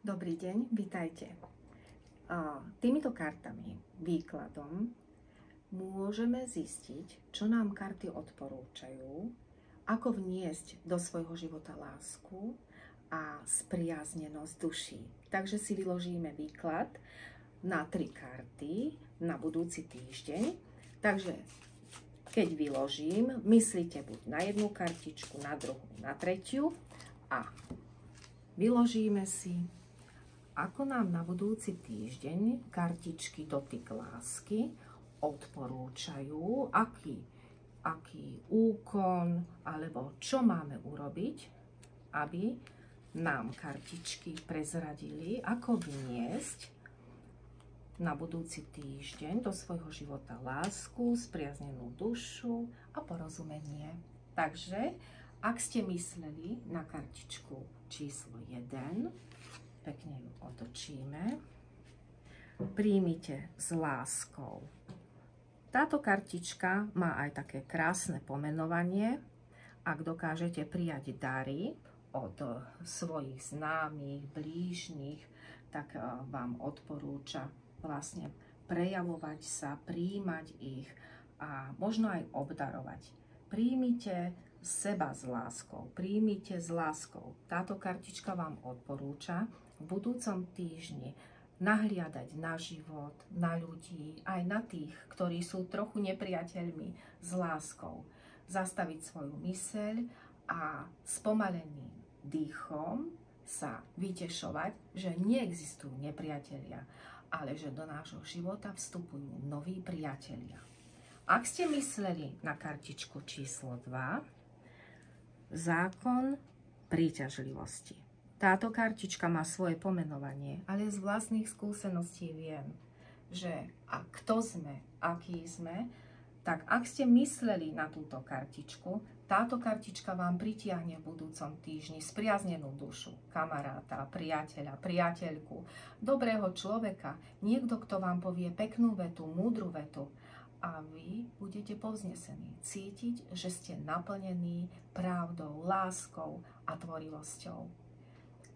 Dobrý deň, vítajte. Týmito kartami, výkladom, môžeme zistiť, čo nám karty odporúčajú, ako vniesť do svojho života lásku a spriaznenosť duší. Takže si vyložíme výklad na tri karty na budúci týždeň. Takže keď vyložím, myslíte buď na jednu kartičku, na druhú, na tretiu a vyložíme si ako nám na budúci týždeň kartičky dotyk lásky odporúčajú, aký, aký úkon alebo čo máme urobiť, aby nám kartičky prezradili, ako vniesť na budúci týždeň do svojho života lásku, spriaznenú dušu a porozumenie. Takže, ak ste mysleli na kartičku číslo 1, Pekne ju otočíme. Príjmite s láskou. Táto kartička má aj také krásne pomenovanie. Ak dokážete prijať dary od svojich známych, blížnych, tak eh, vám odporúča vlastne prejavovať sa, príjmať ich a možno aj obdarovať. Príjmite seba s láskou, príjmite s láskou. Táto kartička vám odporúča, v budúcom týždni nahliadať na život, na ľudí, aj na tých, ktorí sú trochu nepriateľmi s láskou. Zastaviť svoju myseľ a spomaleným dýchom sa vytešovať, že neexistujú nepriatelia, ale že do nášho života vstupujú noví priatelia. Ak ste mysleli na kartičku číslo 2, zákon príťažlivosti. Táto kartička má svoje pomenovanie, ale z vlastných skúseností viem, že a kto sme, aký sme, tak ak ste mysleli na túto kartičku, táto kartička vám pritiahne v budúcom týždni spriaznenú dušu, kamaráta, priateľa, priateľku, dobrého človeka, niekto, kto vám povie peknú vetu, múdru vetu a vy budete povznesení, cítiť, že ste naplnení pravdou, láskou a tvorivosťou.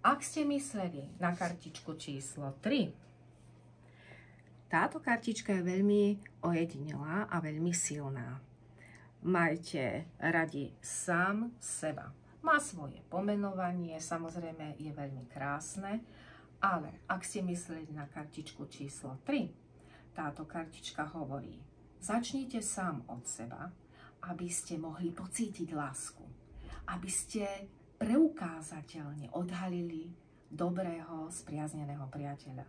Ak ste mysleli na kartičku číslo 3, táto kartička je veľmi ojedinelá a veľmi silná. Majte radi sám seba. Má svoje pomenovanie, samozrejme je veľmi krásne, ale ak ste mysleli na kartičku číslo 3, táto kartička hovorí, začnite sám od seba, aby ste mohli pocítiť lásku, aby ste preukázateľne odhalili dobrého, spriazneného priateľa.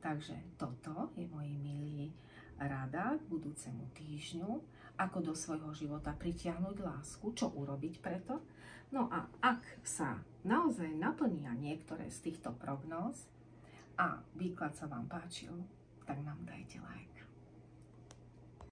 Takže toto je, moji milí, rada k budúcemu týždňu, ako do svojho života pritiahnuť lásku, čo urobiť preto. No a ak sa naozaj naplnia niektoré z týchto prognóz a výklad sa vám páčil, tak nám dajte like.